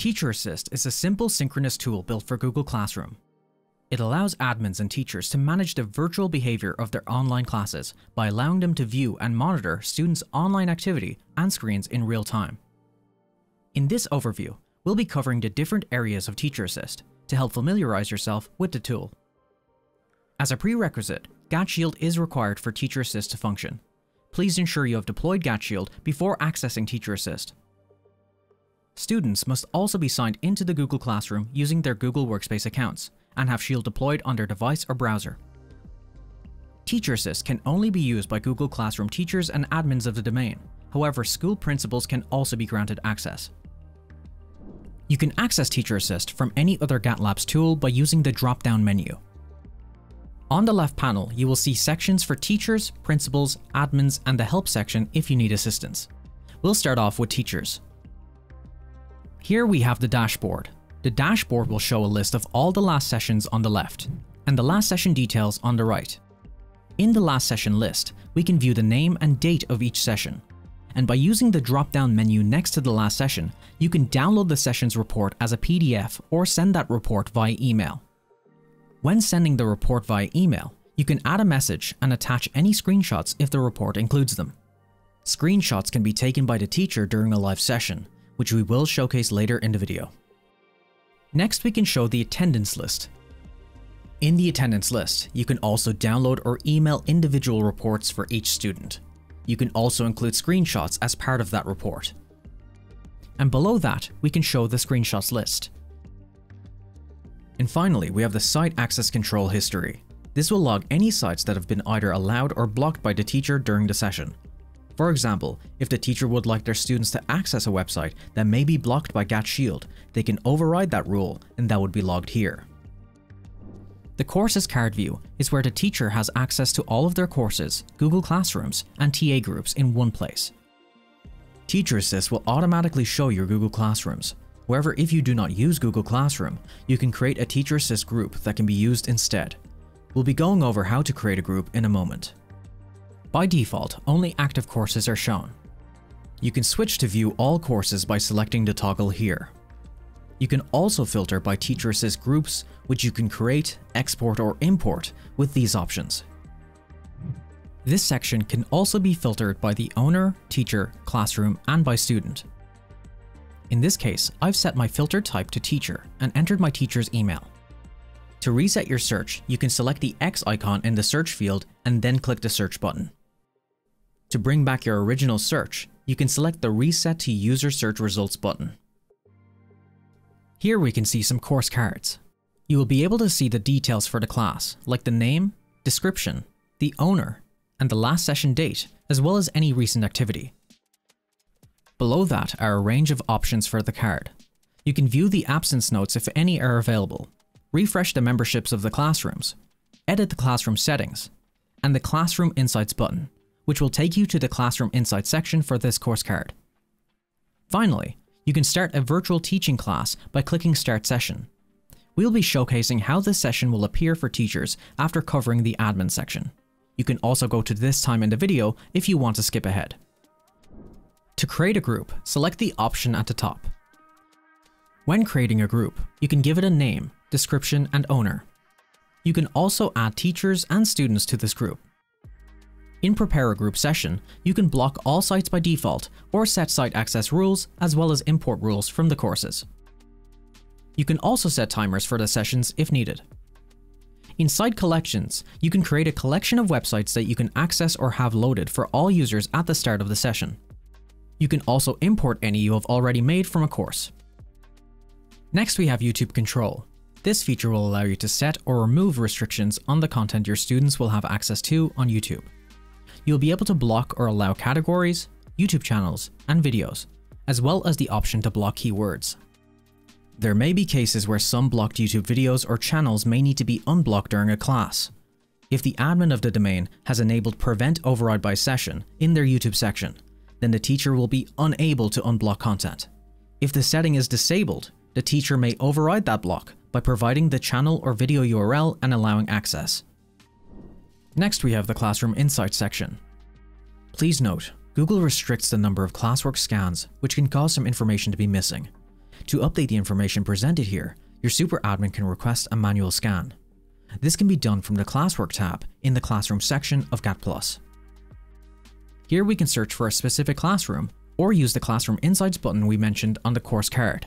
Teacher Assist is a simple synchronous tool built for Google Classroom. It allows admins and teachers to manage the virtual behavior of their online classes by allowing them to view and monitor students' online activity and screens in real time. In this overview, we'll be covering the different areas of Teacher Assist to help familiarize yourself with the tool. As a prerequisite, GAT Shield is required for Teacher Assist to function. Please ensure you have deployed GAT Shield before accessing Teacher Assist. Students must also be signed into the Google Classroom using their Google Workspace accounts and have Shield deployed on their device or browser. Teacher Assist can only be used by Google Classroom teachers and admins of the domain. However, school principals can also be granted access. You can access Teacher Assist from any other GAT Labs tool by using the drop-down menu. On the left panel, you will see sections for teachers, principals, admins, and the help section if you need assistance. We'll start off with teachers. Here we have the dashboard. The dashboard will show a list of all the last sessions on the left, and the last session details on the right. In the last session list, we can view the name and date of each session. And by using the drop-down menu next to the last session, you can download the session's report as a PDF or send that report via email. When sending the report via email, you can add a message and attach any screenshots if the report includes them. Screenshots can be taken by the teacher during a live session, which we will showcase later in the video. Next we can show the attendance list. In the attendance list, you can also download or email individual reports for each student. You can also include screenshots as part of that report. And below that, we can show the screenshots list. And finally, we have the site access control history. This will log any sites that have been either allowed or blocked by the teacher during the session. For example, if the teacher would like their students to access a website that may be blocked by GAT Shield, they can override that rule and that would be logged here. The Courses card view is where the teacher has access to all of their courses, Google Classrooms, and TA groups in one place. Teacher Assist will automatically show your Google Classrooms. However, if you do not use Google Classroom, you can create a Teacher Assist group that can be used instead. We'll be going over how to create a group in a moment. By default, only active courses are shown. You can switch to view all courses by selecting the toggle here. You can also filter by Teacher Assist groups, which you can create, export or import with these options. This section can also be filtered by the owner, teacher, classroom, and by student. In this case, I've set my filter type to teacher and entered my teacher's email. To reset your search, you can select the X icon in the search field and then click the search button. To bring back your original search, you can select the Reset to User Search Results button. Here we can see some course cards. You will be able to see the details for the class, like the name, description, the owner, and the last session date, as well as any recent activity. Below that are a range of options for the card. You can view the absence notes if any are available, refresh the memberships of the classrooms, edit the classroom settings, and the Classroom Insights button, which will take you to the Classroom Insights section for this course card. Finally, you can start a virtual teaching class by clicking Start Session. We'll be showcasing how this session will appear for teachers after covering the admin section. You can also go to this time in the video if you want to skip ahead. To create a group, select the option at the top. When creating a group, you can give it a name, description, and owner. You can also add teachers and students to this group. In Prepare a Group session, you can block all sites by default or set site access rules as well as import rules from the courses. You can also set timers for the sessions if needed. In Site Collections, you can create a collection of websites that you can access or have loaded for all users at the start of the session. You can also import any you have already made from a course. Next we have YouTube Control. This feature will allow you to set or remove restrictions on the content your students will have access to on YouTube you'll be able to block or allow categories, YouTube channels, and videos, as well as the option to block keywords. There may be cases where some blocked YouTube videos or channels may need to be unblocked during a class. If the admin of the domain has enabled Prevent Override by Session in their YouTube section, then the teacher will be unable to unblock content. If the setting is disabled, the teacher may override that block by providing the channel or video URL and allowing access. Next we have the Classroom Insights section. Please note, Google restricts the number of classwork scans, which can cause some information to be missing. To update the information presented here, your super admin can request a manual scan. This can be done from the Classwork tab in the Classroom section of GAT+. Here we can search for a specific classroom or use the Classroom Insights button we mentioned on the course card.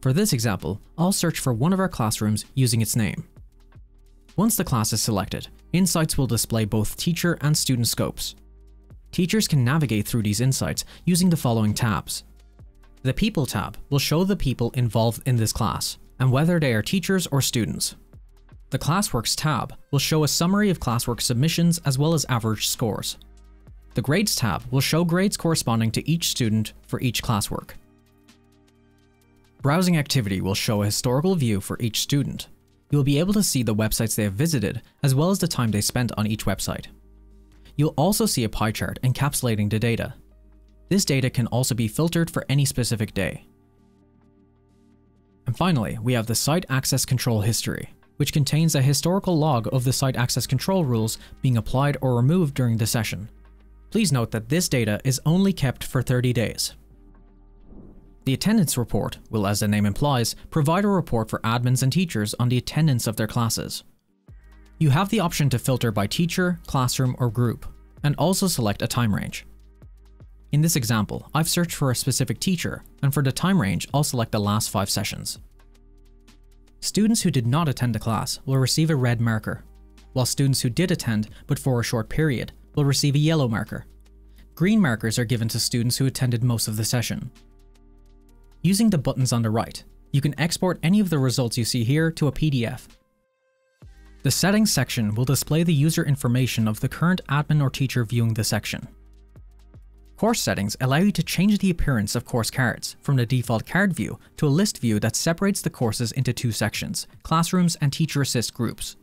For this example, I'll search for one of our classrooms using its name. Once the class is selected, Insights will display both teacher and student scopes. Teachers can navigate through these insights using the following tabs. The People tab will show the people involved in this class, and whether they are teachers or students. The Classworks tab will show a summary of classwork submissions as well as average scores. The Grades tab will show grades corresponding to each student for each classwork. Browsing activity will show a historical view for each student. You'll be able to see the websites they have visited as well as the time they spent on each website. You'll also see a pie chart encapsulating the data. This data can also be filtered for any specific day. And finally, we have the Site Access Control History, which contains a historical log of the site access control rules being applied or removed during the session. Please note that this data is only kept for 30 days. The attendance report will, as the name implies, provide a report for admins and teachers on the attendance of their classes. You have the option to filter by teacher, classroom, or group, and also select a time range. In this example, I've searched for a specific teacher, and for the time range, I'll select the last five sessions. Students who did not attend the class will receive a red marker, while students who did attend but for a short period will receive a yellow marker. Green markers are given to students who attended most of the session, Using the buttons on the right, you can export any of the results you see here to a PDF. The Settings section will display the user information of the current admin or teacher viewing the section. Course settings allow you to change the appearance of course cards from the default card view to a list view that separates the courses into two sections, classrooms and teacher assist groups.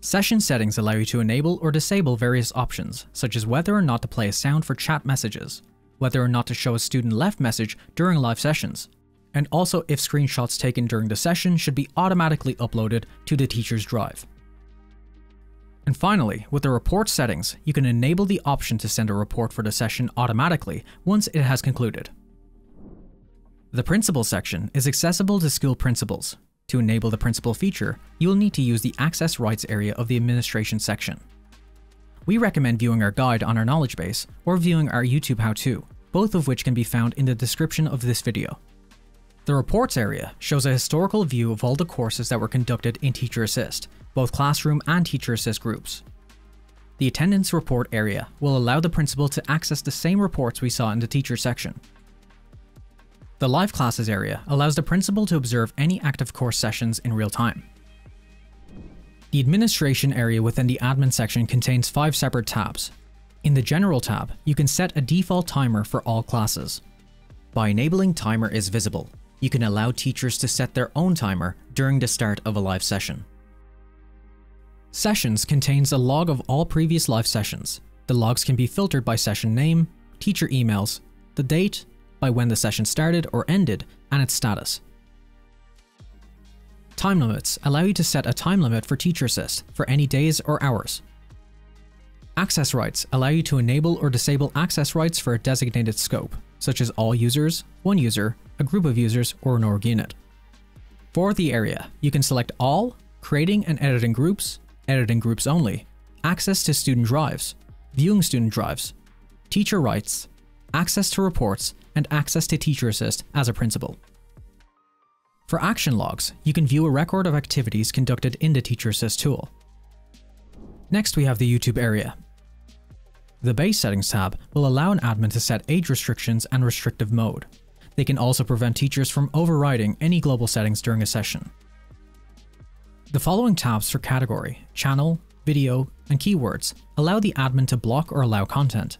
Session settings allow you to enable or disable various options, such as whether or not to play a sound for chat messages, whether or not to show a student left message during live sessions, and also if screenshots taken during the session should be automatically uploaded to the teacher's drive. And finally, with the report settings, you can enable the option to send a report for the session automatically once it has concluded. The Principal section is accessible to school principals. To enable the Principal feature, you will need to use the Access Rights area of the Administration section we recommend viewing our guide on our knowledge base or viewing our YouTube how-to, both of which can be found in the description of this video. The reports area shows a historical view of all the courses that were conducted in Teacher Assist, both classroom and Teacher Assist groups. The attendance report area will allow the principal to access the same reports we saw in the teacher section. The live classes area allows the principal to observe any active course sessions in real time. The administration area within the admin section contains five separate tabs. In the general tab, you can set a default timer for all classes. By enabling timer is visible, you can allow teachers to set their own timer during the start of a live session. Sessions contains a log of all previous live sessions. The logs can be filtered by session name, teacher emails, the date, by when the session started or ended, and its status. Time limits allow you to set a time limit for Teacher Assist for any days or hours. Access rights allow you to enable or disable access rights for a designated scope, such as all users, one user, a group of users, or an org unit. For the area, you can select all, creating and editing groups, editing groups only, access to student drives, viewing student drives, teacher rights, access to reports, and access to Teacher Assist as a principal. For action logs, you can view a record of activities conducted in the Teacher Assist tool. Next we have the YouTube area. The Base Settings tab will allow an admin to set age restrictions and restrictive mode. They can also prevent teachers from overriding any global settings during a session. The following tabs for category, channel, video, and keywords allow the admin to block or allow content.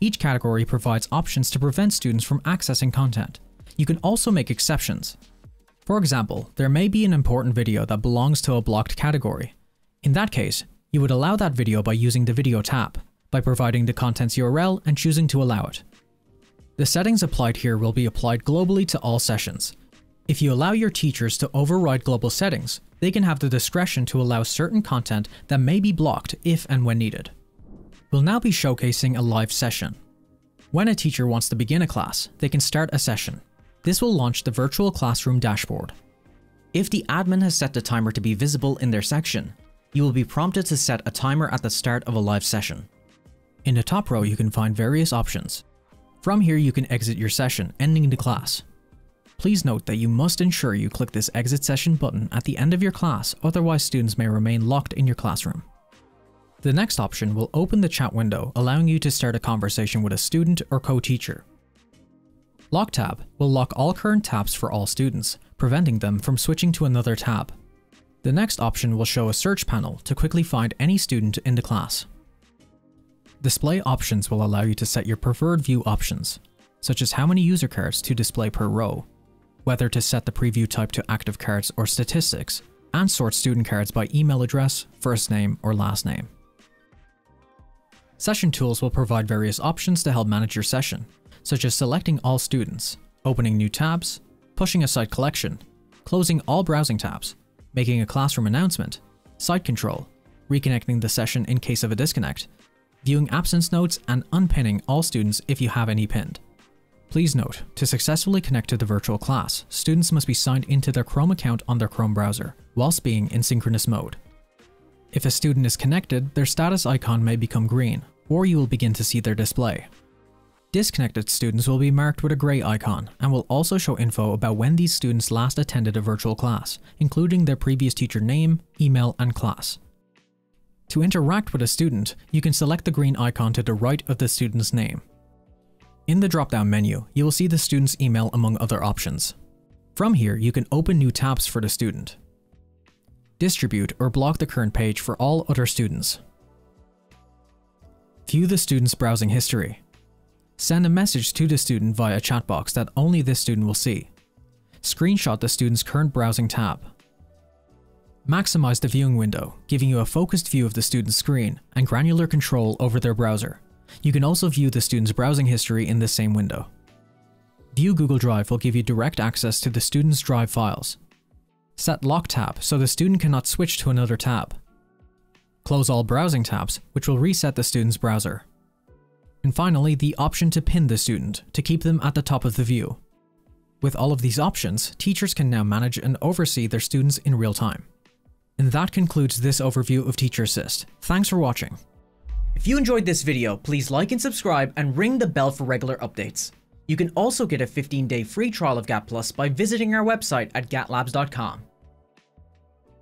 Each category provides options to prevent students from accessing content. You can also make exceptions, for example, there may be an important video that belongs to a blocked category. In that case, you would allow that video by using the Video tab, by providing the content's URL and choosing to allow it. The settings applied here will be applied globally to all sessions. If you allow your teachers to override global settings, they can have the discretion to allow certain content that may be blocked if and when needed. We'll now be showcasing a live session. When a teacher wants to begin a class, they can start a session. This will launch the virtual classroom dashboard. If the admin has set the timer to be visible in their section, you will be prompted to set a timer at the start of a live session. In the top row, you can find various options. From here, you can exit your session, ending the class. Please note that you must ensure you click this exit session button at the end of your class, otherwise students may remain locked in your classroom. The next option will open the chat window, allowing you to start a conversation with a student or co-teacher. Lock tab will lock all current tabs for all students, preventing them from switching to another tab. The next option will show a search panel to quickly find any student in the class. Display options will allow you to set your preferred view options, such as how many user cards to display per row, whether to set the preview type to active cards or statistics, and sort student cards by email address, first name, or last name. Session tools will provide various options to help manage your session, such as selecting all students, opening new tabs, pushing a site collection, closing all browsing tabs, making a classroom announcement, site control, reconnecting the session in case of a disconnect, viewing absence notes, and unpinning all students if you have any pinned. Please note, to successfully connect to the virtual class, students must be signed into their Chrome account on their Chrome browser, whilst being in synchronous mode. If a student is connected, their status icon may become green, or you will begin to see their display. Disconnected students will be marked with a grey icon and will also show info about when these students last attended a virtual class, including their previous teacher name, email, and class. To interact with a student, you can select the green icon to the right of the student's name. In the drop-down menu, you will see the student's email among other options. From here, you can open new tabs for the student. Distribute or block the current page for all other students. View the student's browsing history. Send a message to the student via a chat box that only this student will see. Screenshot the student's current browsing tab. Maximize the viewing window, giving you a focused view of the student's screen and granular control over their browser. You can also view the student's browsing history in this same window. View Google Drive will give you direct access to the student's Drive files. Set Lock tab so the student cannot switch to another tab. Close all browsing tabs, which will reset the student's browser. And finally, the option to pin the student, to keep them at the top of the view. With all of these options, teachers can now manage and oversee their students in real time. And that concludes this overview of Teacher Assist. Thanks for watching. If you enjoyed this video, please like and subscribe and ring the bell for regular updates. You can also get a 15-day free trial of GAT Plus by visiting our website at gatlabs.com.